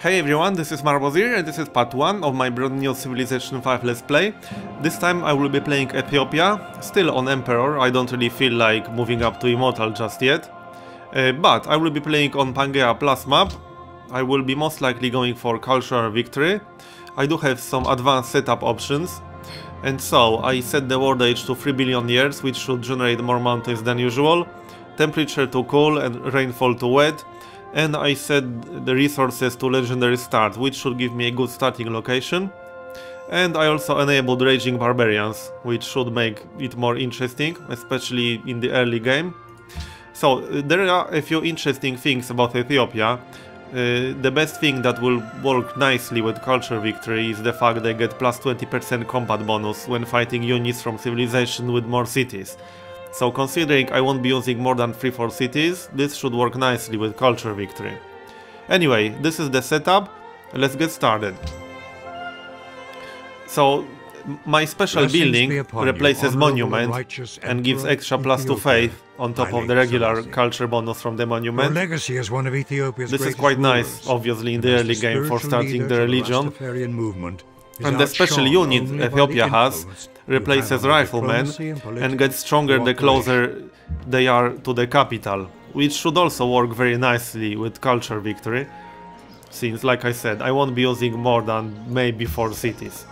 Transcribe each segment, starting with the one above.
Hey everyone, this is Marbozir and this is part 1 of my brand new Civilization 5 Let's Play. This time I will be playing Ethiopia, still on Emperor, I don't really feel like moving up to Immortal just yet. Uh, but I will be playing on Pangaea Plus map, I will be most likely going for Cultural Victory. I do have some advanced setup options. And so, I set the world age to 3 billion years, which should generate more mountains than usual, temperature to cool and rainfall to wet, and I set the resources to legendary start, which should give me a good starting location. And I also enabled Raging Barbarians, which should make it more interesting, especially in the early game. So, there are a few interesting things about Ethiopia. Uh, the best thing that will work nicely with Culture Victory is the fact they get plus 20% combat bonus when fighting units from Civilization with more cities. So considering I won't be using more than 3-4 cities, this should work nicely with Culture Victory. Anyway, this is the setup, let's get started. So, my special building replaces Monument and gives extra plus to Faith on top of the regular culture bonus from the Monument. legacy as one of Ethiopia's This is quite nice, obviously in the early game for starting the religion. And the special unit only by the Ethiopia has replaces you have on riflemen and and gets stronger the closer they are to the capital, which should also work very nicely with culture victory, since like I said, I won't be using more than maybe 4 cities.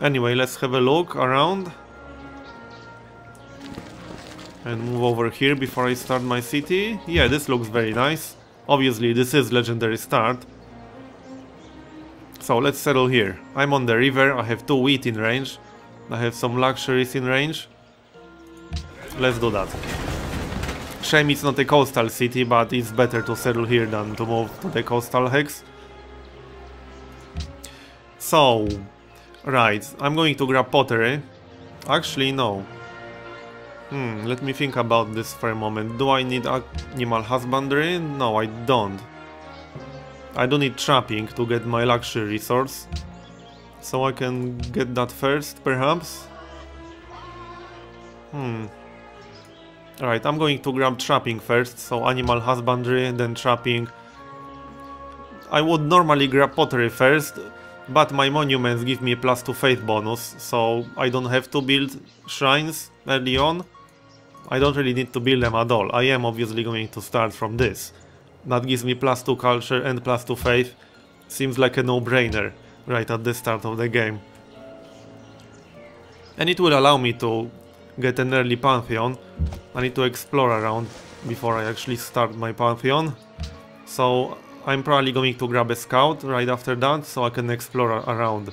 Anyway, let's have a look around. And move over here before I start my city. Yeah, this looks very nice. Obviously, this is legendary start. So let's settle here. I'm on the river, I have two wheat in range. I have some luxuries in range. Let's do that. Shame it's not a coastal city, but it's better to settle here than to move to the coastal hex. So, right, I'm going to grab pottery. Actually, no. Hmm, let me think about this for a moment. Do I need animal husbandry? No, I don't. I do need trapping to get my luxury resource. So I can get that first, perhaps? Hmm. Alright, I'm going to grab trapping first, so animal husbandry, then trapping. I would normally grab pottery first, but my monuments give me plus 2 faith bonus, so I don't have to build shrines early on. I don't really need to build them at all. I am obviously going to start from this. That gives me plus 2 culture and plus 2 faith. Seems like a no-brainer right at the start of the game. And it will allow me to get an early pantheon. I need to explore around before I actually start my pantheon. So I'm probably going to grab a scout right after that so I can explore around.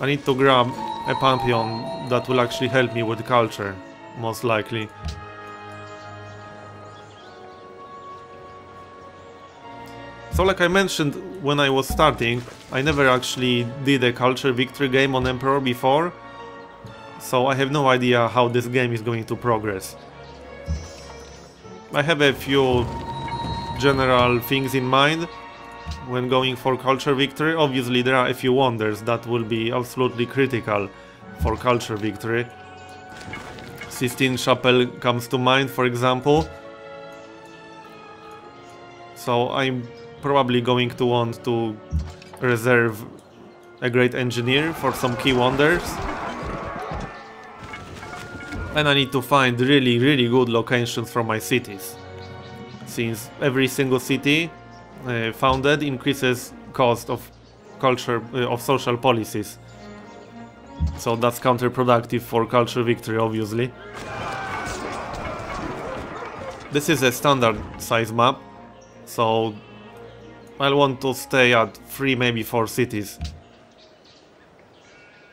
I need to grab a pantheon that will actually help me with culture, most likely. So like I mentioned when I was starting, I never actually did a culture victory game on Emperor before, so I have no idea how this game is going to progress. I have a few general things in mind when going for culture victory. Obviously there are a few wonders that will be absolutely critical for culture victory. Sistine Chapel comes to mind for example. So I'm probably going to want to reserve a great engineer for some key wonders. And I need to find really, really good locations for my cities. Since every single city uh, founded increases cost of culture, uh, of social policies. So that's counterproductive for culture victory, obviously. This is a standard size map, so I'll want to stay at 3 maybe 4 cities.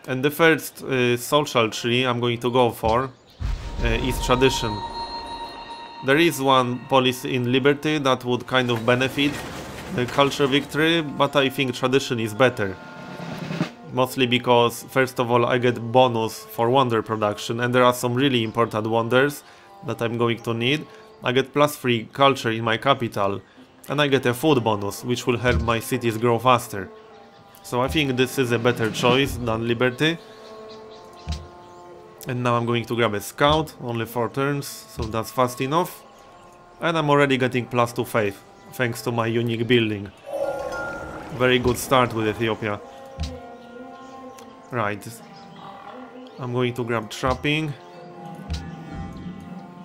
And the first uh, social tree I'm going to go for uh, is tradition. There is one policy in Liberty that would kind of benefit the culture victory, but I think tradition is better. Mostly because, first of all, I get bonus for wonder production, and there are some really important wonders that I'm going to need. I get plus 3 culture in my capital, and I get a food bonus, which will help my cities grow faster. So I think this is a better choice than Liberty. And now I'm going to grab a scout, only 4 turns, so that's fast enough. And I'm already getting plus 2 faith thanks to my unique building. Very good start with Ethiopia. Right. I'm going to grab trapping.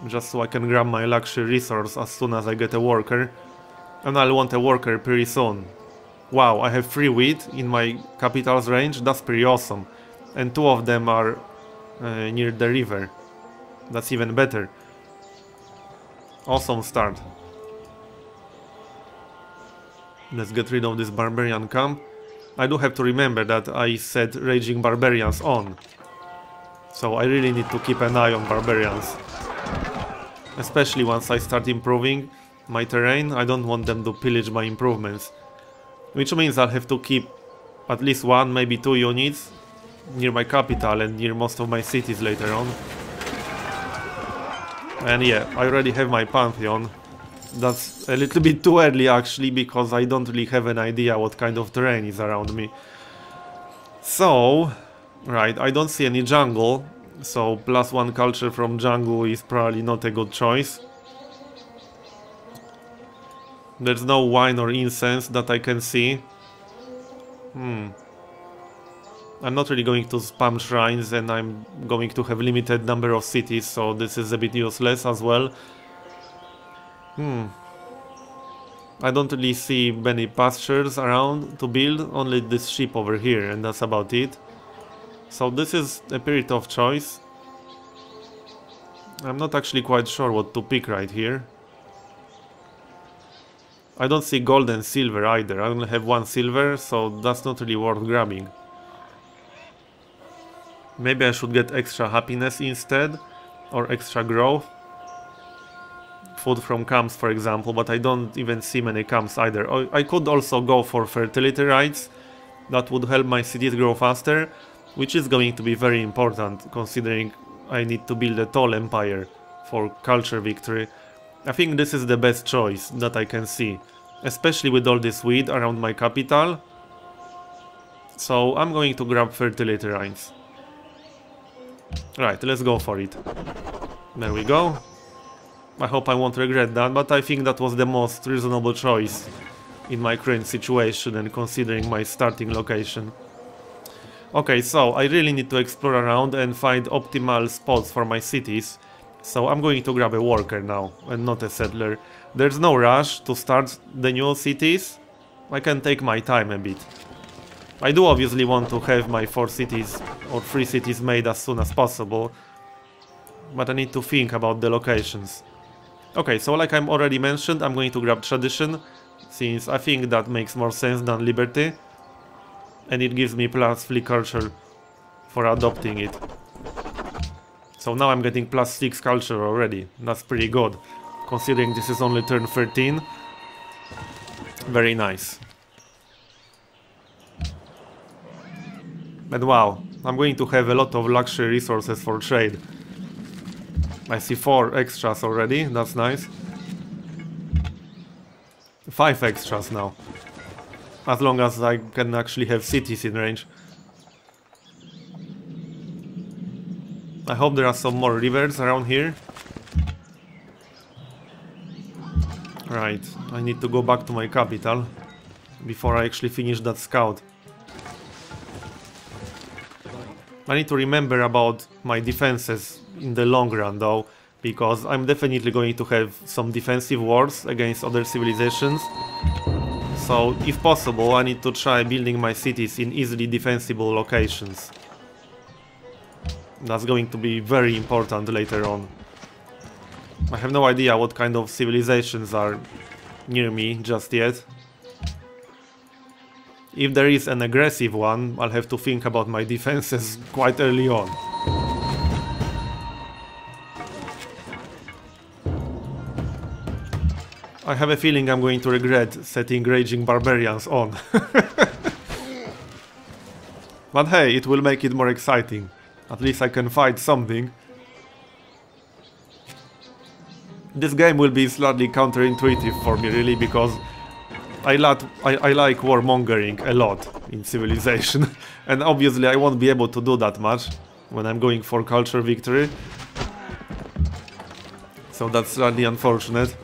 Just so I can grab my luxury resource as soon as I get a worker. And I'll want a worker pretty soon. Wow, I have 3 wheat in my capital's range, that's pretty awesome. And two of them are uh, near the river. That's even better. Awesome start. Let's get rid of this barbarian camp. I do have to remember that I set raging barbarians on. So I really need to keep an eye on barbarians. Especially once I start improving my terrain, I don't want them to pillage my improvements. Which means I'll have to keep at least one, maybe two units near my capital and near most of my cities later on. And yeah, I already have my Pantheon. That's a little bit too early actually, because I don't really have an idea what kind of terrain is around me. So, right, I don't see any jungle, so plus one culture from jungle is probably not a good choice. There's no wine or incense that I can see. Hmm. I'm not really going to spam shrines and I'm going to have limited number of cities, so this is a bit useless as well. Hmm. I don't really see many pastures around to build, only this sheep over here and that's about it. So this is a period of choice. I'm not actually quite sure what to pick right here. I don't see gold and silver either, I only have one silver, so that's not really worth grabbing. Maybe I should get extra happiness instead, or extra growth. Food from camps, for example, but I don't even see many camps either. I could also go for fertility rites, that would help my cities grow faster, which is going to be very important, considering I need to build a tall empire for culture victory. I think this is the best choice that I can see, especially with all this wheat around my capital. So I'm going to grab fertility rites. Right, let's go for it. There we go. I hope I won't regret that, but I think that was the most reasonable choice in my current situation and considering my starting location. Okay, so I really need to explore around and find optimal spots for my cities. So I'm going to grab a worker now, and not a settler. There's no rush to start the new cities. I can take my time a bit. I do obviously want to have my four cities or three cities made as soon as possible, but I need to think about the locations. Okay, so like I'm already mentioned, I'm going to grab tradition, since I think that makes more sense than liberty, and it gives me plus 3 culture for adopting it. So now I'm getting plus 6 culture already, that's pretty good, considering this is only turn 13. Very nice. And wow, I'm going to have a lot of luxury resources for trade. I see four extras already, that's nice. Five extras now. As long as I can actually have cities in range. I hope there are some more rivers around here. Right, I need to go back to my capital before I actually finish that scout. I need to remember about my defenses in the long run though, because I'm definitely going to have some defensive wars against other civilizations. So, if possible, I need to try building my cities in easily defensible locations. That's going to be very important later on. I have no idea what kind of civilizations are near me just yet. If there is an aggressive one, I'll have to think about my defenses quite early on. I have a feeling I'm going to regret setting Raging Barbarians on. but hey, it will make it more exciting. At least I can fight something. This game will be slightly counterintuitive for me really because I, lot, I, I like warmongering a lot in Civilization, and obviously I won't be able to do that much when I'm going for culture victory. So that's slightly unfortunate.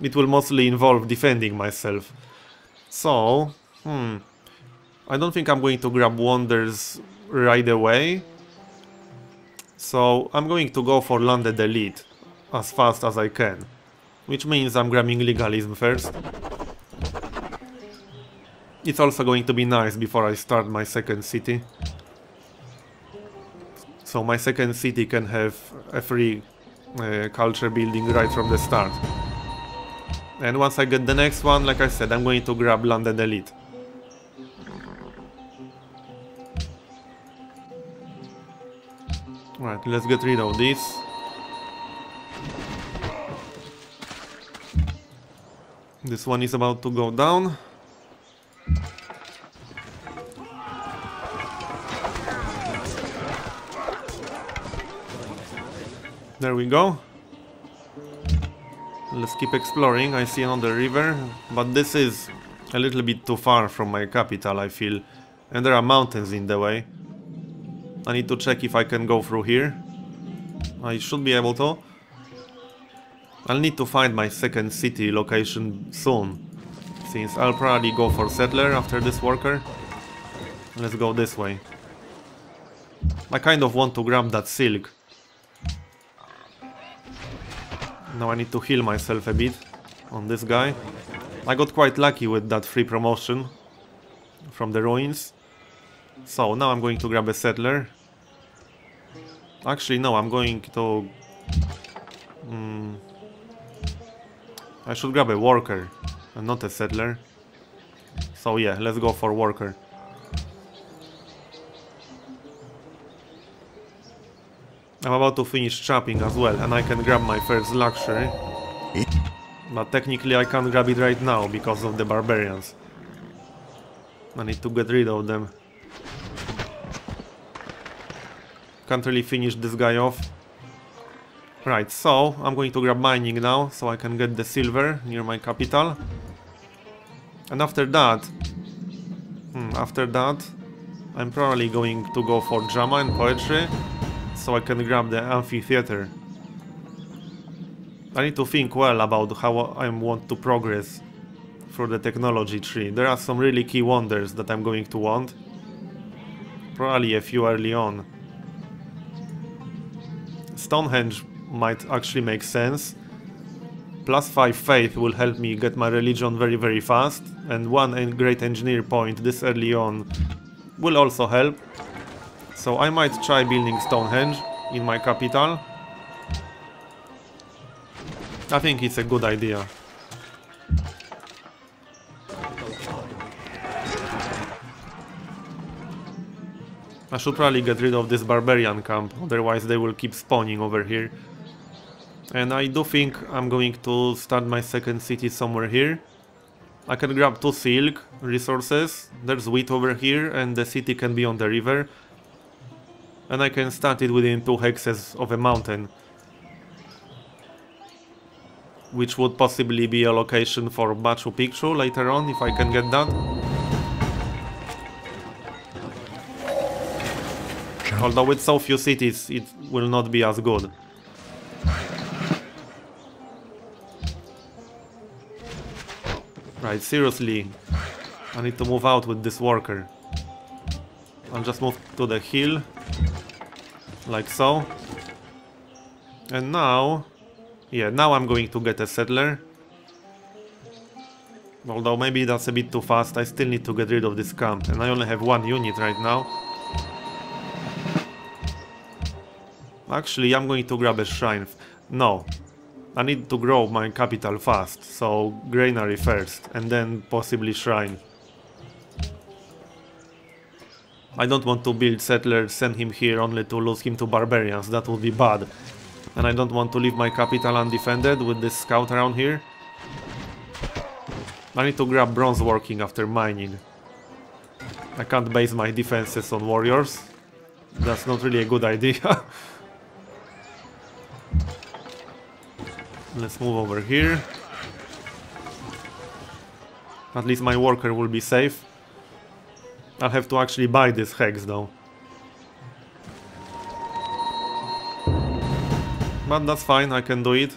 it will mostly involve defending myself. So, hmm, I don't think I'm going to grab wonders right away. So I'm going to go for landed elite as fast as I can. Which means I'm grabbing legalism first. It's also going to be nice before I start my second city. So my second city can have a free uh, culture building right from the start. And once I get the next one, like I said, I'm going to grab landed elite. Right, let's get rid of this. This one is about to go down. There we go. Let's keep exploring. I see another river, but this is a little bit too far from my capital, I feel. And there are mountains in the way. I need to check if I can go through here. I should be able to. I'll need to find my second city location soon. Since I'll probably go for settler after this worker. Let's go this way. I kind of want to grab that silk. Now I need to heal myself a bit on this guy. I got quite lucky with that free promotion from the ruins. So now I'm going to grab a settler. Actually, no, I'm going to... Mm, I should grab a worker and not a settler. So yeah, let's go for worker. I'm about to finish chopping as well, and I can grab my first luxury. But technically I can't grab it right now because of the barbarians. I need to get rid of them. Can't really finish this guy off. Right, so I'm going to grab mining now, so I can get the silver near my capital. And after that, hmm, after that, I'm probably going to go for drama and poetry, so I can grab the amphitheater. I need to think well about how I want to progress through the technology tree. There are some really key wonders that I'm going to want. Probably a few early on. Stonehenge might actually make sense. Plus 5 faith will help me get my religion very very fast. And one great engineer point this early on will also help. So I might try building Stonehenge in my capital. I think it's a good idea. I should probably get rid of this barbarian camp, otherwise they will keep spawning over here. And I do think I'm going to start my second city somewhere here. I can grab two silk resources, there's wheat over here and the city can be on the river. And I can start it within two hexes of a mountain. Which would possibly be a location for Machu Picchu later on if I can get that. Although with so few cities, it will not be as good. Right, seriously, I need to move out with this worker. I'll just move to the hill, like so. And now, yeah, now I'm going to get a settler. Although maybe that's a bit too fast, I still need to get rid of this camp, and I only have one unit right now. Actually, I'm going to grab a shrine. No. I need to grow my capital fast, so granary first, and then possibly shrine. I don't want to build settler, send him here only to lose him to barbarians, that would be bad. And I don't want to leave my capital undefended with this scout around here. I need to grab bronze working after mining. I can't base my defenses on warriors. That's not really a good idea. Let's move over here. At least my worker will be safe. I'll have to actually buy this hex though. But that's fine, I can do it.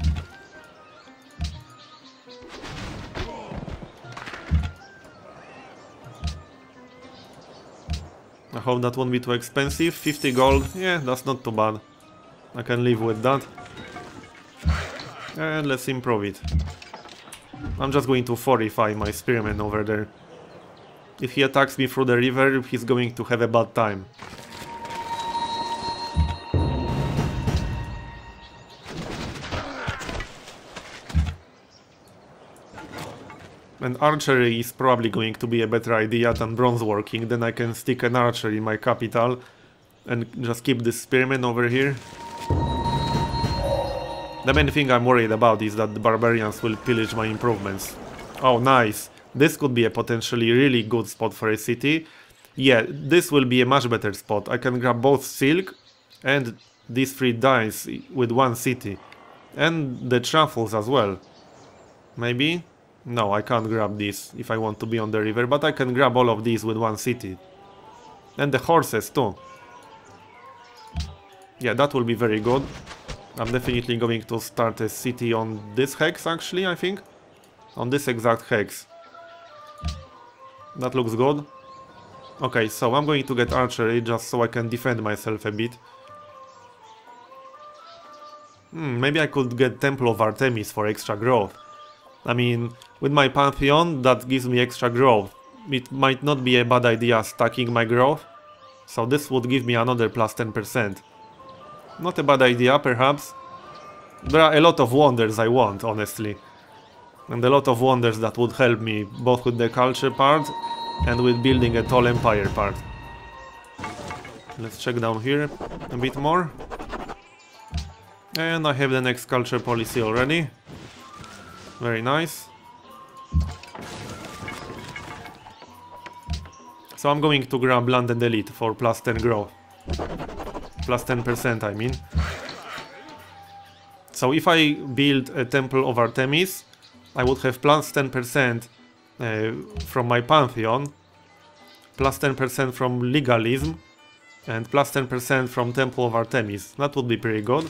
I hope that won't be too expensive. 50 gold, yeah, that's not too bad. I can live with that. And let's improve it. I'm just going to fortify my spearman over there. If he attacks me through the river, he's going to have a bad time. And archery is probably going to be a better idea than bronze working, then I can stick an archer in my capital and just keep this spearman over here. The main thing I'm worried about is that the barbarians will pillage my improvements. Oh, nice. This could be a potentially really good spot for a city. Yeah, this will be a much better spot. I can grab both silk and these three dyes with one city. And the truffles as well. Maybe? No, I can't grab these if I want to be on the river, but I can grab all of these with one city. And the horses too. Yeah, that will be very good. I'm definitely going to start a city on this hex actually, I think. On this exact hex. That looks good. Okay, so I'm going to get archery just so I can defend myself a bit. Hmm, maybe I could get Temple of Artemis for extra growth. I mean, with my Pantheon, that gives me extra growth. It might not be a bad idea stacking my growth, so this would give me another plus 10%. Not a bad idea, perhaps. There are a lot of wonders I want, honestly. And a lot of wonders that would help me, both with the culture part and with building a tall empire part. Let's check down here a bit more. And I have the next culture policy already. Very nice. So I'm going to grab Landed Elite for plus 10 growth. Plus 10% I mean. So if I build a Temple of Artemis, I would have plus 10% uh, from my Pantheon, plus 10% from Legalism, and plus 10% from Temple of Artemis. That would be pretty good.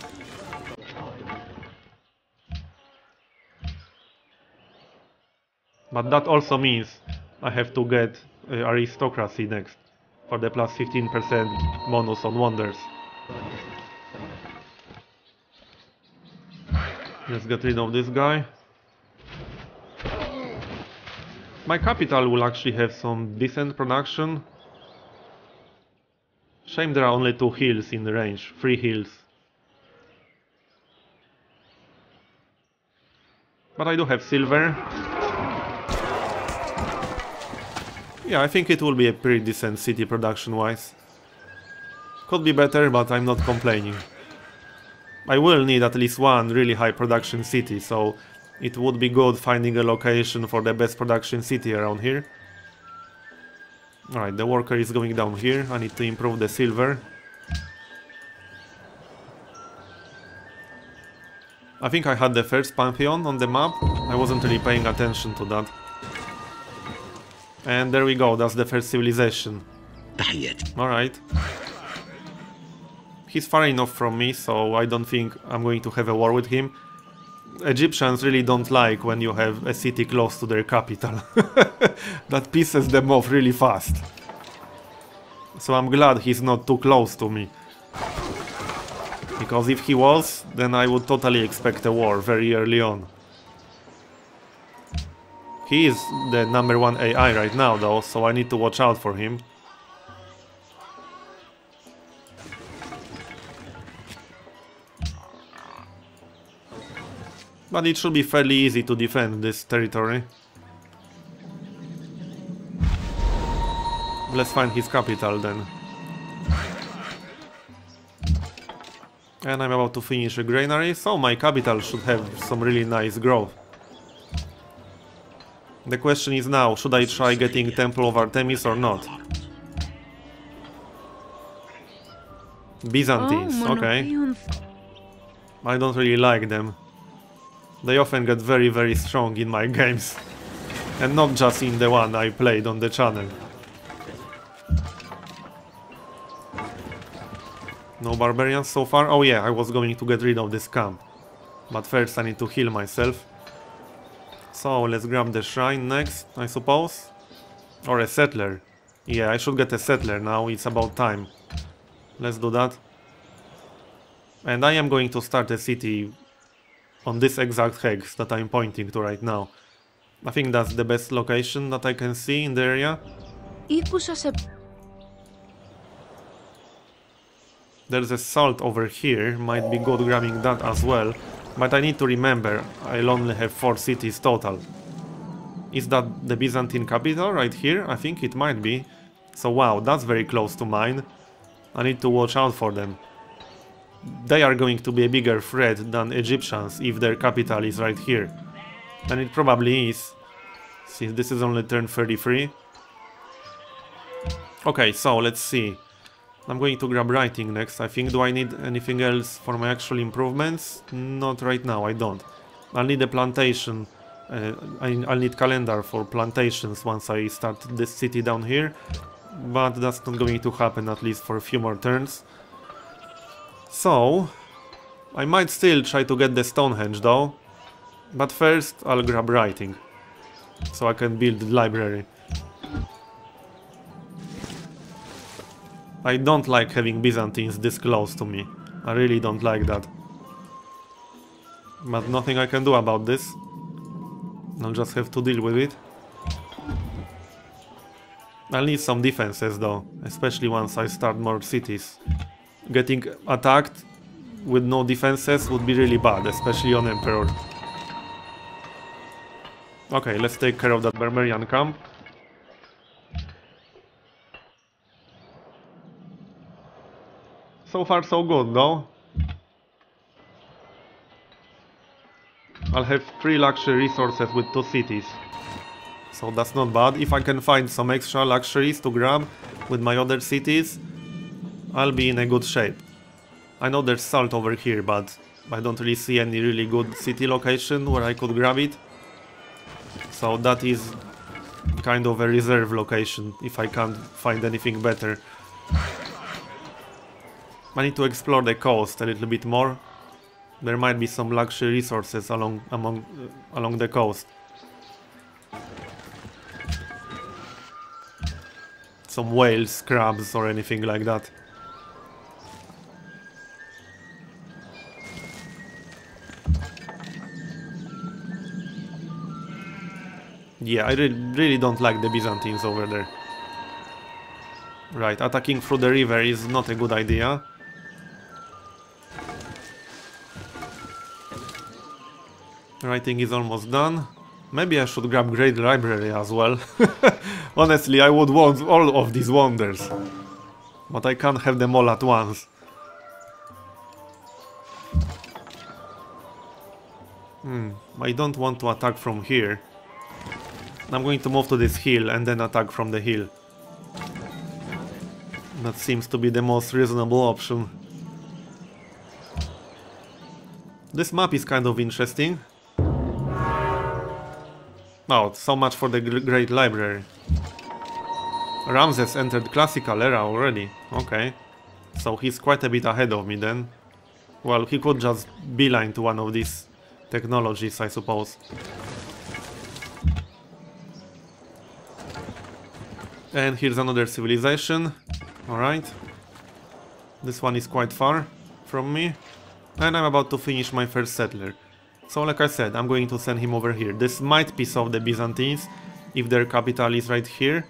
But that also means I have to get uh, aristocracy next for the plus 15% bonus on wonders. Let's get rid of this guy. My capital will actually have some decent production. Shame there are only two hills in the range, three hills. But I do have silver. Yeah, I think it will be a pretty decent city production-wise. Could be better, but I'm not complaining. I will need at least one really high production city, so it would be good finding a location for the best production city around here. Alright, the worker is going down here, I need to improve the silver. I think I had the first Pantheon on the map, I wasn't really paying attention to that. And there we go, that's the first civilization. Alright. He's far enough from me, so I don't think I'm going to have a war with him. Egyptians really don't like when you have a city close to their capital. that pisses them off really fast. So I'm glad he's not too close to me. Because if he was, then I would totally expect a war very early on. He is the number one AI right now though, so I need to watch out for him. But it should be fairly easy to defend this territory. Let's find his capital then. And I'm about to finish a granary, so my capital should have some really nice growth. The question is now, should I try getting Temple of Artemis or not? Byzantines, oh, okay. I don't really like them. They often get very very strong in my games. And not just in the one I played on the channel. No barbarians so far? Oh yeah, I was going to get rid of this camp. But first I need to heal myself. So let's grab the shrine next, I suppose. Or a settler. Yeah, I should get a settler now, it's about time. Let's do that. And I am going to start a city on this exact hex that I'm pointing to right now. I think that's the best location that I can see in the area. There's a salt over here, might be good grabbing that as well, but I need to remember, I'll only have 4 cities total. Is that the Byzantine capital right here? I think it might be. So wow, that's very close to mine. I need to watch out for them. They are going to be a bigger threat than Egyptians if their capital is right here. And it probably is. since this is only turn 33. Okay, so let's see. I'm going to grab writing next. I think, do I need anything else for my actual improvements? Not right now, I don't. I'll need a plantation. Uh, I'll need calendar for plantations once I start this city down here. But that's not going to happen at least for a few more turns. So, I might still try to get the Stonehenge though. But first, I'll grab writing. So I can build the library. I don't like having Byzantines this close to me. I really don't like that. But nothing I can do about this. I'll just have to deal with it. I'll need some defenses though, especially once I start more cities. Getting attacked with no defenses would be really bad, especially on Emperor. Okay, let's take care of that Barbarian camp. So far so good though. I'll have three luxury resources with two cities. So that's not bad. If I can find some extra luxuries to grab with my other cities, I'll be in a good shape. I know there's salt over here, but I don't really see any really good city location where I could grab it. So that is kind of a reserve location if I can't find anything better. I need to explore the coast a little bit more. There might be some luxury resources along among uh, along the coast. Some whales, crabs or anything like that. Yeah, I re really don't like the Byzantines over there. Right, attacking through the river is not a good idea. Writing is almost done. Maybe I should grab Great Library as well. Honestly, I would want all of these wonders. But I can't have them all at once. Hmm, I don't want to attack from here. I'm going to move to this hill and then attack from the hill. That seems to be the most reasonable option. This map is kind of interesting. Oh, so much for the Great Library. Ramses entered classical era already. Okay. So he's quite a bit ahead of me then. Well, he could just beeline to one of these technologies, I suppose. And here's another civilization. Alright. This one is quite far from me. And I'm about to finish my first settler. So like I said, I'm going to send him over here. This might piss off the Byzantines, if their capital is right here.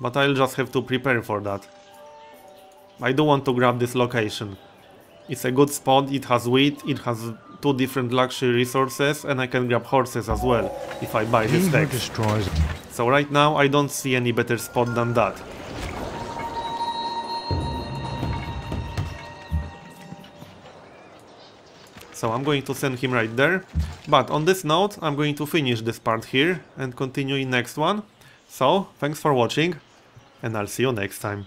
But I'll just have to prepare for that. I do want to grab this location. It's a good spot, it has wheat, it has two different luxury resources, and I can grab horses as well, if I buy this tech. destroys So right now I don't see any better spot than that. So I'm going to send him right there. But on this note, I'm going to finish this part here and continue in next one. So, thanks for watching, and I'll see you next time.